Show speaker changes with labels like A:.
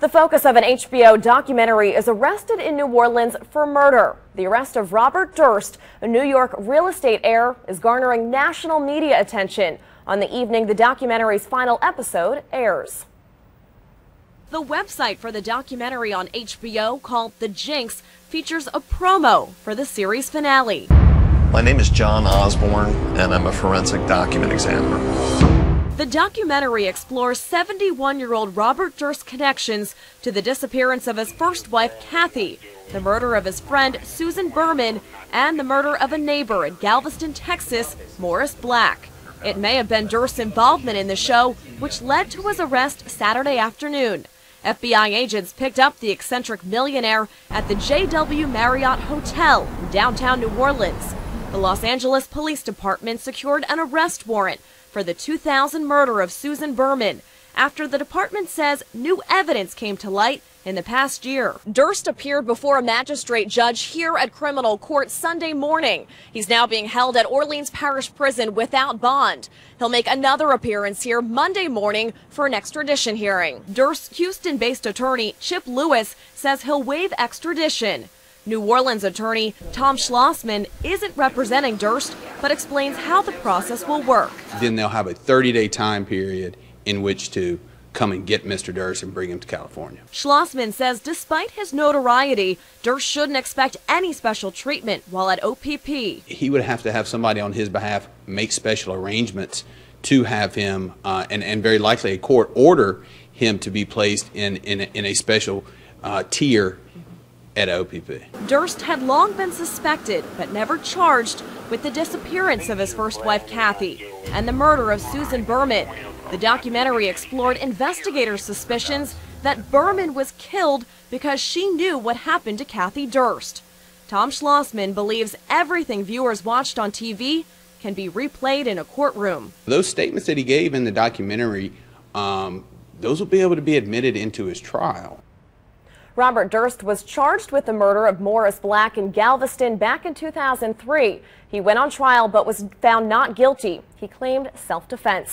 A: The focus of an HBO documentary is arrested in New Orleans for murder. The arrest of Robert Durst, a New York real estate heir, is garnering national media attention on the evening the documentary's final episode airs. The website for the documentary on HBO, called The Jinx, features a promo for the series finale.
B: My name is John Osborne, and I'm a forensic document examiner.
A: The documentary explores 71 year old Robert Durst's connections to the disappearance of his first wife, Kathy, the murder of his friend, Susan Berman, and the murder of a neighbor in Galveston, Texas, Morris Black. It may have been Durst's involvement in the show which led to his arrest Saturday afternoon. FBI agents picked up the eccentric millionaire at the JW Marriott Hotel in downtown New Orleans. The Los Angeles Police Department secured an arrest warrant for the 2000 murder of Susan Berman after the department says new evidence came to light in the past year. Durst appeared before a magistrate judge here at criminal court Sunday morning. He's now being held at Orleans Parish Prison without bond. He'll make another appearance here Monday morning for an extradition hearing. Durst's Houston-based attorney Chip Lewis says he'll waive extradition. New Orleans attorney Tom Schlossman isn't representing Durst, but explains how the process will work.
C: Then they'll have a 30 day time period in which to come and get Mr. Durst and bring him to California.
A: Schlossman says despite his notoriety, Durst shouldn't expect any special treatment while at OPP.
C: He would have to have somebody on his behalf make special arrangements to have him, uh, and, and very likely a court order him to be placed in, in, a, in a special uh, tier at OPP.
A: Durst had long been suspected but never charged with the disappearance of his first wife Kathy and the murder of Susan Berman. The documentary explored investigators' suspicions that Berman was killed because she knew what happened to Kathy Durst. Tom Schlossman believes everything viewers watched on TV can be replayed in a courtroom.
C: Those statements that he gave in the documentary, um, those will be able to be admitted into his trial.
A: Robert Durst was charged with the murder of Morris Black in Galveston back in 2003. He went on trial but was found not guilty. He claimed self-defense.